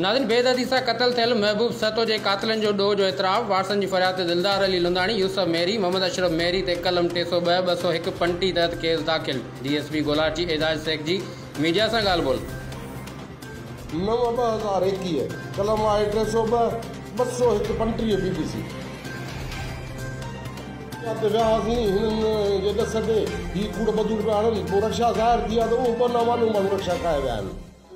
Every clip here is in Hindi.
नाज़िन बेदर्दी सां क़तल थियल महबूब सतो जे कातिलनि जो ॾोह जो एतिराफ़, वारसनि जी फ़रियाद दिलदार अली लुंदाणी, यूसफ मेरी, मोहम्मद अशरफ मेरी ते कलम टे सौ ॿ सौ हिकु पंटी तहत केस दाख़िल। डीएसपी गोलाची, एजाज शेख जी, मीडिया सां ॻाल्हि ॿोल। नव ॿ हज़ार एकवीह, कलम आहे टे सौ ॿ ॿ सौ हिकु पंटीह बी बी सी कूड़ बदूड़ पिया हणनि रक्षा ज़ाहिर थी आहे त उहो माण्हू रक्षा खाए विया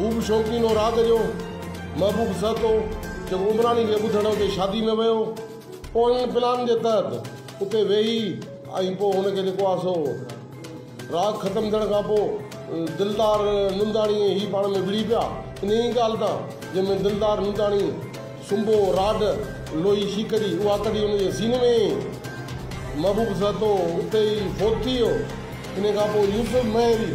हू बि शौक़ीन हो राति जो महबूब सहतो जेको उमराणी खे ॿुधण हुते शादी में वियो, पोइ प्लान जे तहत उते वेही ऐं सो राति ख़तमु खां पोइ दिलदार नुंदाणी ही पाण में विड़ी पिया। इन ई ॻाल्हि तां दिलदार नुंदाणी सुंबो राड लोही शीकरी, उहा कढी हुनजे सीने में महबूब सहतो उते ई फोत थी वियो। इन खां पोइ यूसुफ महरी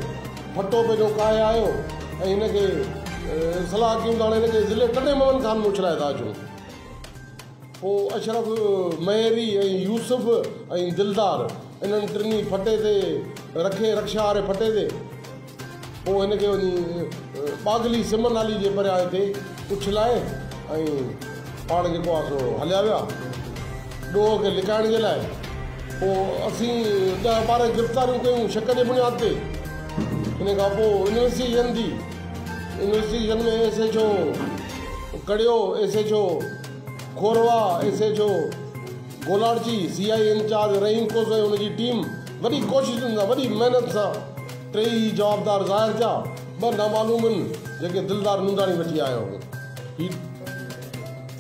फटो पंहिंजो काए आयो ऐं सलाह कयूं त हाणे ज़िले कॾहिं मोहन खान में था अचूं? पोइ अशरफ, महेरी ऐं यूसुफ दिलदार इन्हनि टिनी फटे ते रखे रक्षा वारे फटे ते, पोइ हिनखे वञी पागली सिमन नाली जे परियाँ हिते उछलाए ऐं पाण सो हलिया विया। ॾोह खे लिकाइण जे लाइ, पोइ असीं ॾह, ॿारहं गिरफ़्तारियूं शक जे बुनियाद ते। हिन खां पोइ थी इन्वेस्टिगेशन में S H O कड़ियो S H O Khorwah S H O Golarchi C I in-charge, Rahim कोसो हुनजी टीम वॾी कोशिशुनि सां वॾी महिनत सां टई जवाबदार ज़ाहिर थिया ॿ नामालूम आहिनि दिलदार नुंदाणी वठी आयो ही।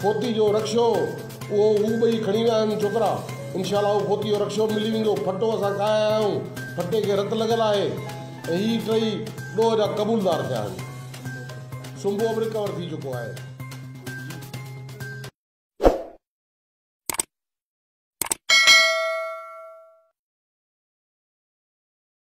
फोती जो रक्षो उहो हू ॿई खणी विया छोकिरा इनशा उहो फोती जो रक्षो मिली वेंदो फटो असां आहियूं फटे खे रत लॻल आहे ऐं हीअ टई ॾोह जा क़बूलदार थिया आहिनि सुंबो बि रिकवर थी चुको आहे